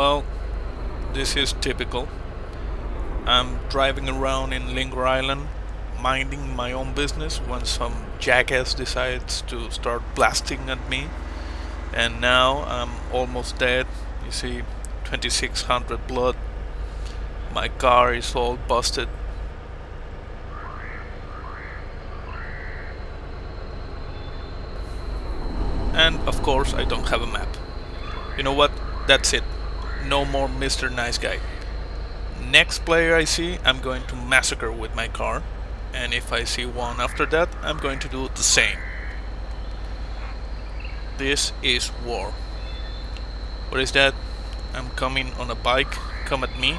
Well, this is typical. I'm driving around in Lingor Island, minding my own business when some jackass decides to start blasting at me. And now I'm almost dead. You see, 2600 blood. My car is all busted. And of course, I don't have a map. You know what? That's it. No more Mr. Nice Guy. Next player I see, I'm going to massacre with my car. And if I see one after that, I'm going to do the same. This is war. What is that? I'm coming on a bike. Come at me.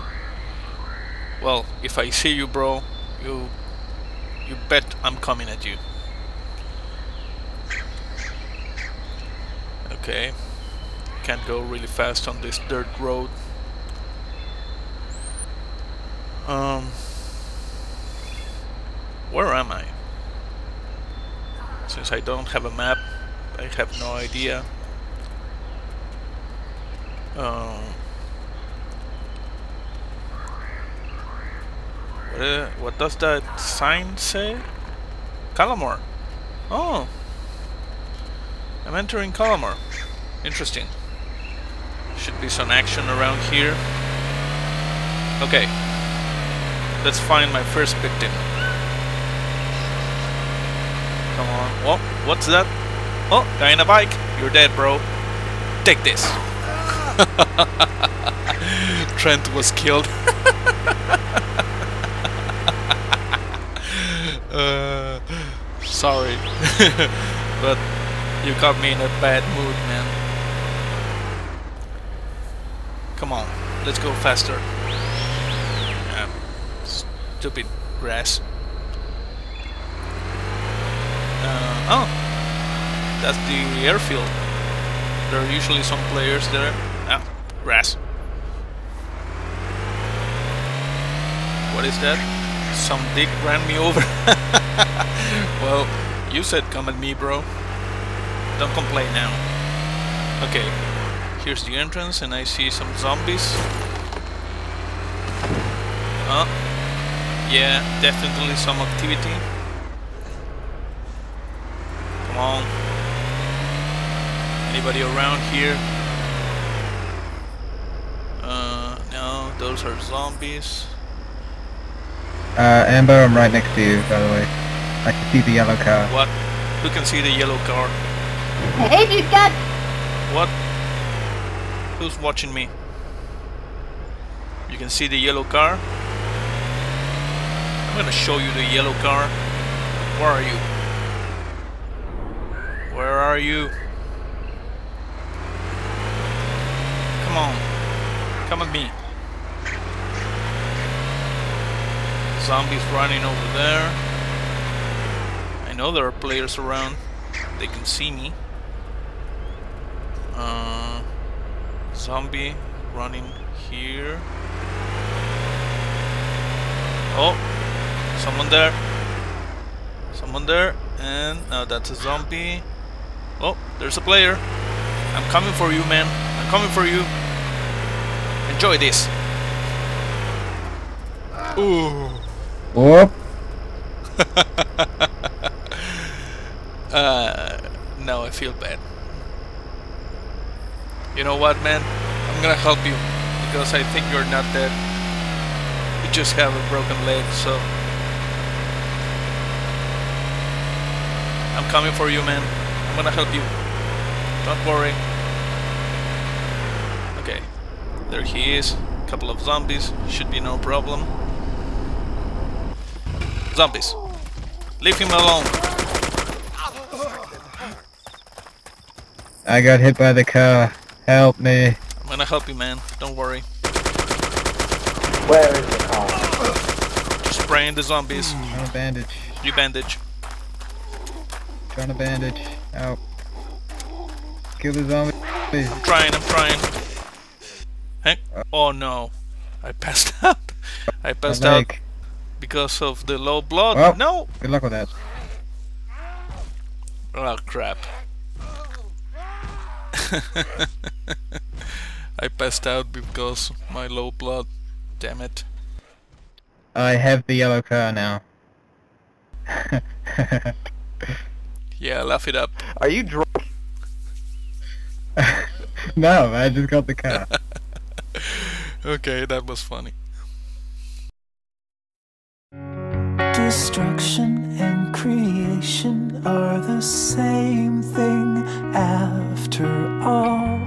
Well, if I see you, bro, you you bet I'm coming at you. Okay. Can't go really fast on this dirt road. Um Where am I? Since I don't have a map, I have no idea. Um what, uh, what does that sign say? Calamar. Oh. I'm entering Calamar. Interesting. Should be some action around here. Okay. Let's find my first victim. Come on. Oh, what's that? Oh, guy in a bike. You're dead, bro. Take this. Trent was killed. uh, sorry. but you got me in a bad mood, man. Come on, let's go faster. Yeah, stupid grass. Uh, oh, that's the airfield. There are usually some players there. Ah, grass. What is that? Some dick ran me over. well, you said come at me, bro. Don't complain now. Okay, here's the entrance and I see some zombies. Oh, yeah, definitely some activity. Come on. Anybody around here? Uh, no, those are zombies. Uh, Amber, I'm right next to you, by the way. I can see the yellow car. What? Who can see the yellow car? Hey, you got What? Who's watching me? You can see the yellow car? I'm gonna show you the yellow car. Where are you? Where are you? Come on. Come at me. Zombies running over there. I know there are players around. They can see me. Uh, zombie running here. Oh, someone there. Someone there. And now that's a zombie. Oh, there's a player. I'm coming for you, man. I'm coming for you. Enjoy this. Ooh. Whoop! uh, now I feel bad. You know what, man? I'm gonna help you because I think you're not dead. You just have a broken leg, so I'm coming for you, man. I'm gonna help you. Don't worry. Okay, there he is. Couple of zombies. Should be no problem. Zombies. Leave him alone. I got hit by the car. Help me. I'm gonna help you, man. Don't worry. Where is the car? Just spraying the zombies. Trying to bandage. You bandage. Trying to bandage. Out. Kill the zombies. I'm trying, I'm trying. Hey. Uh. Oh no. I passed out. I passed out because of the low blood. Well. No! Good luck with that. Oh crap. I passed out because my low blood. Damn it. I have the yellow car now. Yeah, laugh it up. Are you drunk? no, I just got the car. Okay, that was funny. Destruction and creation are the same thing after all.